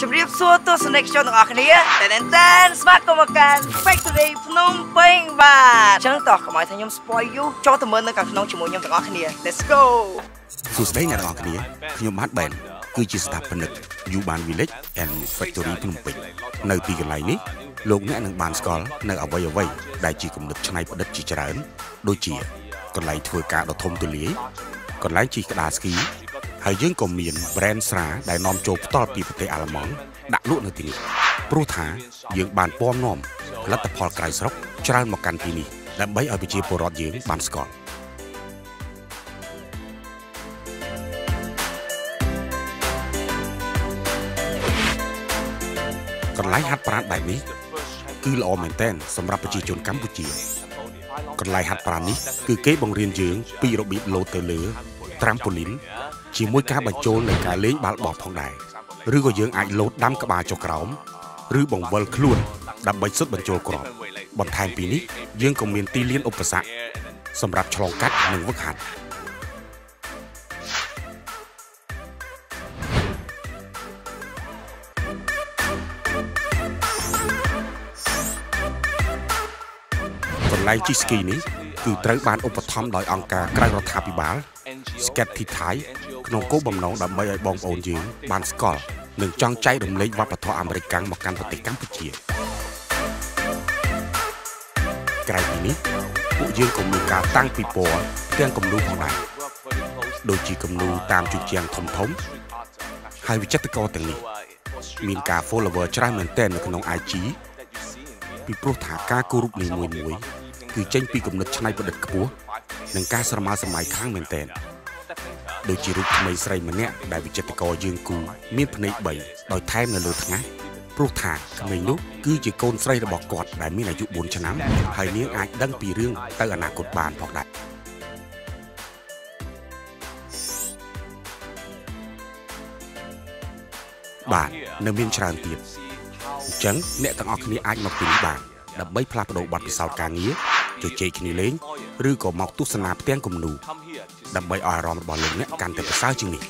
ជម្រាបសួរទស្សនិកជនទាំងអស់គ្នាតែតែនតែនស្វាគមន៍មកកាន់ Factory ភ្នំពេញបាទអញ្ចឹងតោះកុំឲ្យថាខ្ញុំ spoil you ចូលទៅមើលនៅខាងក្នុងជាមួយខ្ញុំទាំងអស់គ្នា Let's go សួស្តីអ្នកទាំងអស់គ្នាខ្ញុំបាទបែនគឺជាស្ថាបនិក Uban Village and Factory ភ្នំពេញនៅទីកន្លែងនេះលោកអ្នកនឹងបានស្គាល់នៅអ្វីអ្វីដែលជាគំនិតច្នៃប្រឌិតជាច្រើន ដូចជាកន្លែងធ្វើការដ៏ធំទូលាយកន្លែងជិះក្តារស្គី ហើយយើងក៏មាន brand ស្រាដែលនាំចូលផ្ទាល់ពីប្រទេសអាល្លឺម៉ង់ដាក់លក់នៅទីនេះព្រោះថាយើងបានពំនាំផលិតផលក្រៅស្រុកច្រើនមកកាន់ទីនេះដើម្បីឲ្យប្រជាពលរដ្ឋយើងបានស្គាល់កន្លែងហាត់ប្រាណបែបនេះគឺល្អមែនទែនសម្រាប់ប្រជាជនកម្ពុជាកន្លែងហាត់ប្រាណនេះគឺគេបង្រៀនយើងពីរបៀបលោតទៅលើ ត្រាំប៉ូលីនជាមួយការបញ្ចូលនៃការលេងបាល់បោះផងដែរឬក៏យើងអាចលោតដាំក្បាលចុះក្រោមឬបង្វិលខ្លួនដើម្បីសុទ្ធបញ្ចូលគ្រាប់បន្ថែមពីនេះយើងក៏មានទីលានឧបសគ្គសម្រាប់ឆ្លងកាត់និងវឹកហាត់កន្លែងជិះស្គីនេះគឺត្រូវបានឧបត្ថម្ភដោយអង្គការក្រៅរដ្ឋាភិបាល Sketty Thai ក្នុងគោលបំណងដើម្បីឲ្យបងប្អូនយើងបានស្គាល់និងចង់ចែករំលែកវប្បធម៌អាមេរិកកាំងមកកាន់ប្រទេសកម្ពុជាក្រៅពីនេះពួកយើងក៏មានការតាំងពិព័រណ៍ទាំងគំនូរផងដែរដូចជាគំនូរតាមជញ្ជាំងធំធំហើយវិចិត្រករទាំងនេះមានការ follower ច្រើនមែនទែននៅក្នុង IG ពីព្រោះថាការគោរពនីមួយៗគឺចេញពីគំនិតច្នៃប្រឌិតខ្ពស់ និងការស្រមើស្រមៃខ្លាំងមែនទែនដូចជារូបក្មេងស្រីម្នាក់ដែលវិចិត្រករយើងគូមានភ្នែក3ដោយថែមនៅលើថ្ងាសព្រោះថាក្មេងនោះគឺជាកូនស្រីរបស់គាត់ដែលមានអាយុ4ឆ្នាំហើយនាងអាចដឹងពីរឿងទៅអនាគតបានផងដែរបាទនៅមានច្រើនទៀតអញ្ចឹងអ្នកទាំងអស់គ្នាអាចមកទីនេះបានដើម្បីផ្លាស់ប្ដូរបទពិសោធន៍ការងារ ជជែកគ្នាលេងឬក៏មកទស្សនាផ្ទាំងគំនូរដើម្បីឲ្យអារម្មណ៍របស់លោកអ្នកកាន់តែប្រសើរជាងនេះ